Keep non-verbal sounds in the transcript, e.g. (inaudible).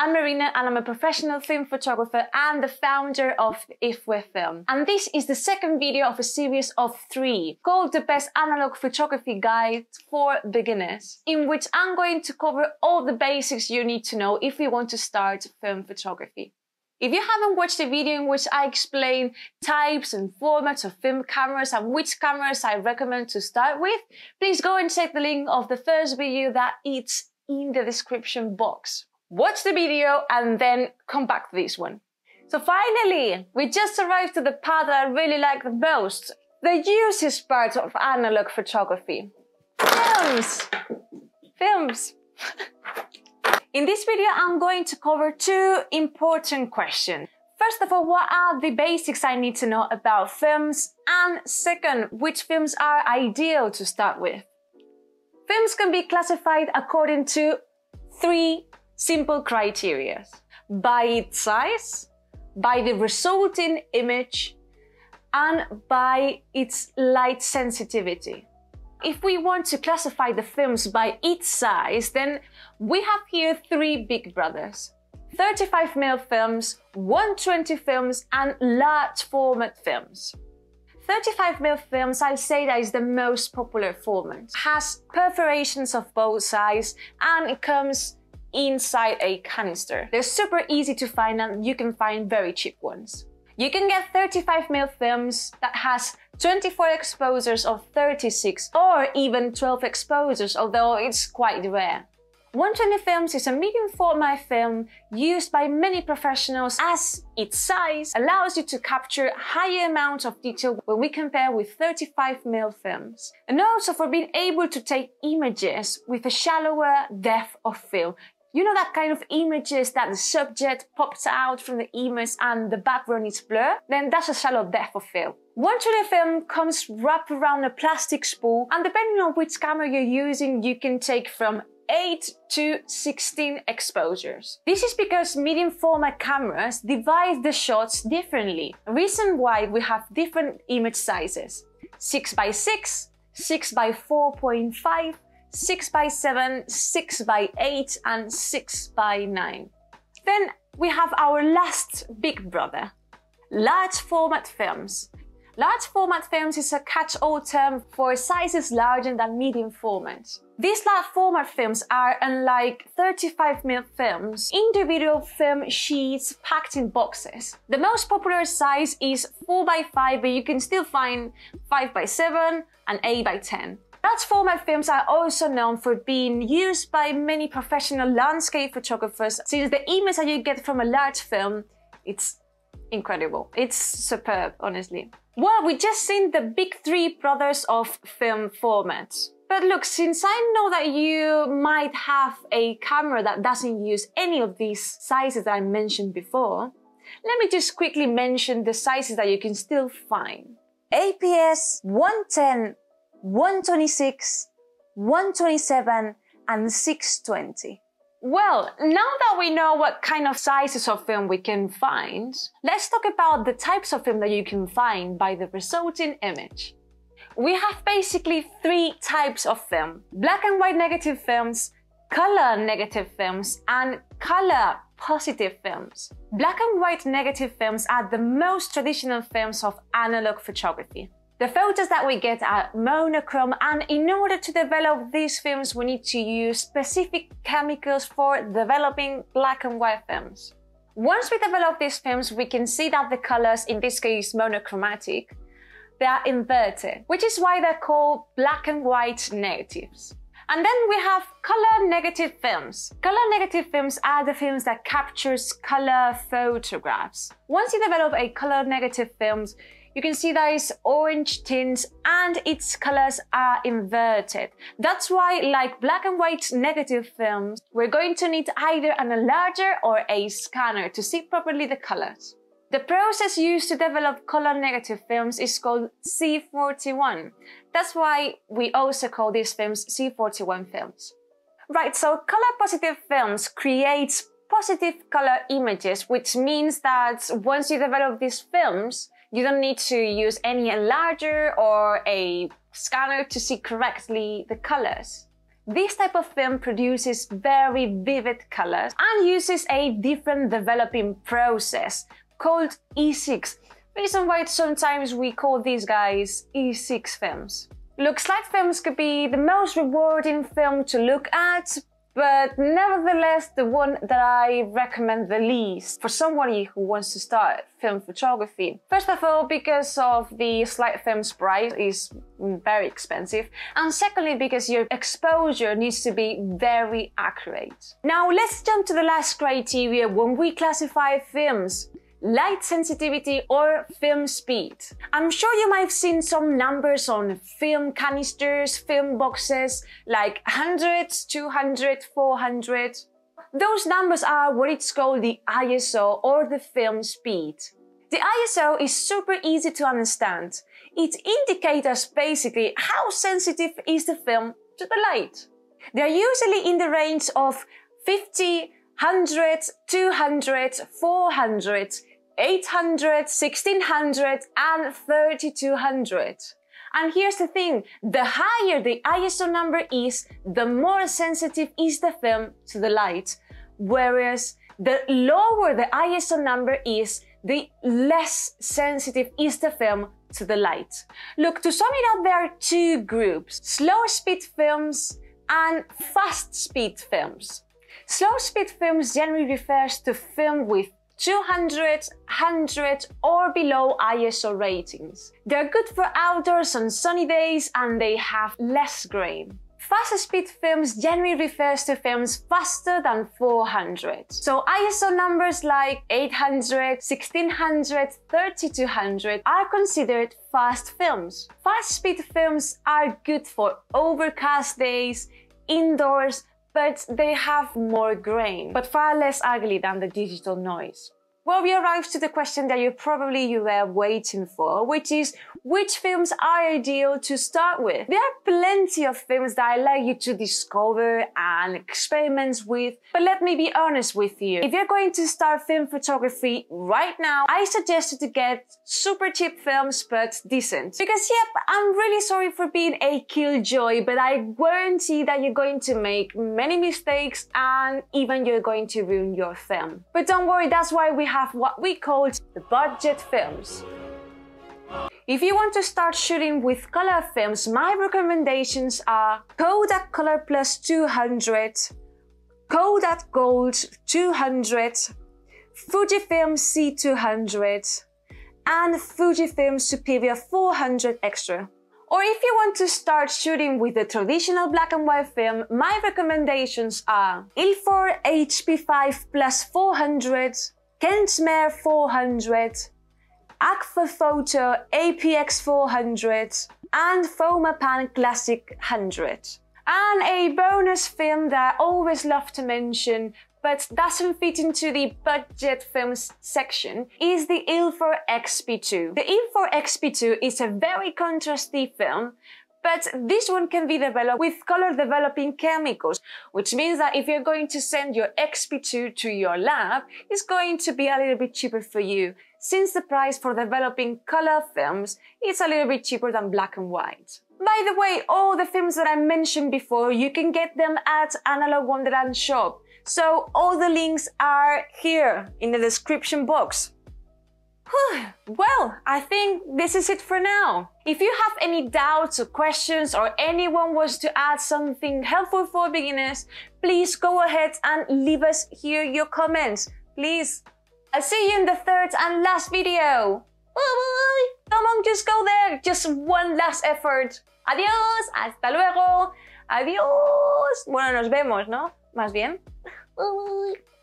I'm Marina and I'm a professional film photographer and the founder of Ifwe Film. And this is the second video of a series of three called the Best Analog Photography Guide for Beginners, in which I'm going to cover all the basics you need to know if you want to start film photography. If you haven't watched the video in which I explain types and formats of film cameras and which cameras I recommend to start with, please go and check the link of the first video that is in the description box. Watch the video and then come back to this one. So finally, we just arrived to the part that I really like the most. The uses part of analog photography. Films! Films! (laughs) In this video, I'm going to cover two important questions. First of all, what are the basics I need to know about films? And second, which films are ideal to start with? Films can be classified according to three simple criteria. By its size, by the resulting image, and by its light sensitivity. If we want to classify the films by its size, then we have here three big brothers. 35mm films, 120 films, and large format films. 35mm films, I'll say that is the most popular format. Has perforations of both sides and it comes inside a canister. They're super easy to find and you can find very cheap ones. You can get 35mm films that has 24 exposures of 36 or even 12 exposures, although it's quite rare. 120 films is a medium format film used by many professionals as its size allows you to capture higher amounts of detail when we compare with 35mm films. And also for being able to take images with a shallower depth of field. You know that kind of images that the subject pops out from the image and the background is blurred? Then that's a shallow depth of field. 120 film comes wrapped around a plastic spool and depending on which camera you're using, you can take from 8 to 16 exposures. This is because medium format cameras divide the shots differently. Reason why we have different image sizes. 6 by 6, 6 by 4.5, 6 by 7, 6 by 8 and 6 by 9. Then we have our last big brother, large format films. Large format films is a catch-all term for sizes larger than medium format. These large format films are, unlike 35mm films, individual film sheets packed in boxes. The most popular size is 4x5, but you can still find 5x7 and 8x10. Large format films are also known for being used by many professional landscape photographers since the image that you get from a large film, it's incredible. It's superb, honestly. Well, we just seen the big three brothers of film formats. But look, since I know that you might have a camera that doesn't use any of these sizes that I mentioned before, let me just quickly mention the sizes that you can still find. APS 110 126, 127, and 620. Well, now that we know what kind of sizes of film we can find, let's talk about the types of film that you can find by the resulting image. We have basically three types of film. Black and white negative films, color negative films, and color positive films. Black and white negative films are the most traditional films of analog photography. The photos that we get are monochrome and in order to develop these films we need to use specific chemicals for developing black and white films. Once we develop these films we can see that the colors, in this case monochromatic, they are inverted, which is why they're called black and white negatives. And then we have color negative films. Color negative films are the films that captures color photographs. Once you develop a color negative films, you can see that it's orange tints and its colors are inverted. That's why, like black and white negative films, we're going to need either an enlarger or a scanner to see properly the colors. The process used to develop color negative films is called C41. That's why we also call these films C41 films. Right, so color positive films creates positive color images, which means that once you develop these films, you don't need to use any enlarger or a scanner to see correctly the colors. This type of film produces very vivid colors and uses a different developing process called E6. Reason why sometimes we call these guys E6 films. Looks like films could be the most rewarding film to look at, but nevertheless the one that I recommend the least for somebody who wants to start film photography. First of all, because of the slide film's price is very expensive, and secondly, because your exposure needs to be very accurate. Now let's jump to the last criteria when we classify films light sensitivity or film speed. I'm sure you might have seen some numbers on film canisters, film boxes, like 100, 200, 400. Those numbers are what it's called the ISO or the film speed. The ISO is super easy to understand. It indicates us basically how sensitive is the film to the light. They're usually in the range of 50, 100, 200, 400, 800, 1600 and 3200. And here's the thing, the higher the ISO number is, the more sensitive is the film to the light. Whereas the lower the ISO number is, the less sensitive is the film to the light. Look, to sum it up, there are two groups, slow speed films and fast speed films. Slow speed films generally refers to film with 200, 100 or below ISO ratings. They're good for outdoors on sunny days and they have less grain. Faster speed films generally refers to films faster than 400. So ISO numbers like 800, 1600, 3200 are considered fast films. Fast speed films are good for overcast days, indoors, but they have more grain, but far less ugly than the digital noise. Well, we arrived to the question that you probably you were waiting for, which is which films are ideal to start with? There are plenty of films that I like you to discover and experiment with, but let me be honest with you. If you're going to start film photography right now, I suggest you to get super cheap films, but decent. Because yep, I'm really sorry for being a killjoy, but I guarantee that you're going to make many mistakes and even you're going to ruin your film. But don't worry, that's why we have what we call the budget films. If you want to start shooting with color films, my recommendations are Kodak Color Plus 200, Kodak Gold 200, Fujifilm C200, and Fujifilm Superior 400 Extra. Or if you want to start shooting with the traditional black and white film, my recommendations are Ilford HP5 Plus 400, Kentmere 400, Agfa Photo APX 400 and Fomapan Classic 100. And a bonus film that I always love to mention but doesn't fit into the budget films section is the Ilford XP2. The Ilford XP2 is a very contrasty film but this one can be developed with color developing chemicals, which means that if you're going to send your XP2 to your lab, it's going to be a little bit cheaper for you since the price for developing color films is a little bit cheaper than black and white. By the way, all the films that I mentioned before, you can get them at Analogue Wonderland shop. So all the links are here in the description box. (sighs) well, I think this is it for now. If you have any doubts or questions or anyone wants to add something helpful for beginners, please go ahead and leave us here your comments. Please. I'll see you in the third and last video. Bye bye. Come on, just go there. Just one last effort. Adiós. Hasta luego. Adiós. Bueno, nos vemos, ¿no? Más bien. (laughs) Bye bye.